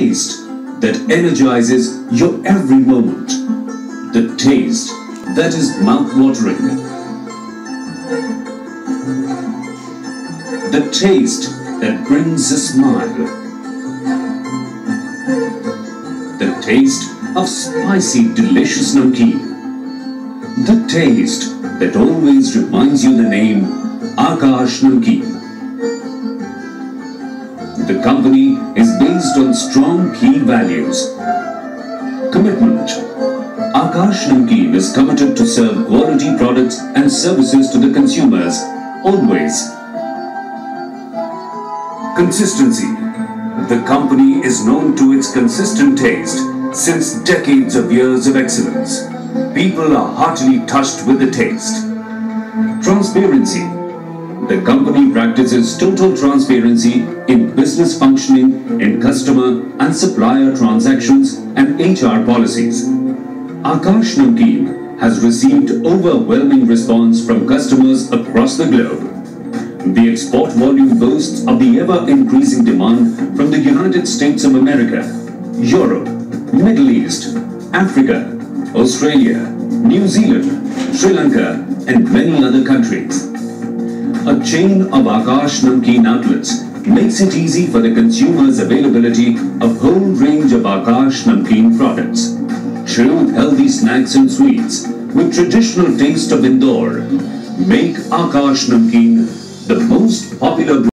taste that energizes your every moment. The taste that is mouth-watering. The taste that brings a smile. The taste of spicy, delicious namkeen. The taste that always reminds you the name Akash Namkeen. The company based on strong key values. Commitment. Akash Namkeen is committed to serve quality products and services to the consumers, always. Consistency. The company is known to its consistent taste since decades of years of excellence. People are heartily touched with the taste. Transparency. The company practices total transparency in business functioning, in customer and supplier transactions and HR policies. Akash Namkeen has received overwhelming response from customers across the globe. The export volume boasts of the ever-increasing demand from the United States of America, Europe, Middle East, Africa, Australia, New Zealand, Sri Lanka and many other countries. A chain of Akash Namkeen outlets makes it easy for the consumer's availability of whole range of Akash Namkeen products. Chilled healthy snacks and sweets with traditional taste of Indore make Akash Namkeen the most popular